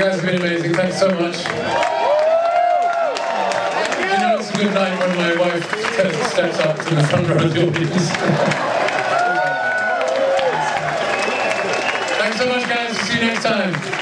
guys have been amazing. Thanks so much. You know it's a good night when my wife steps up to the front row of the audience. Thanks so much, guys. See you next time.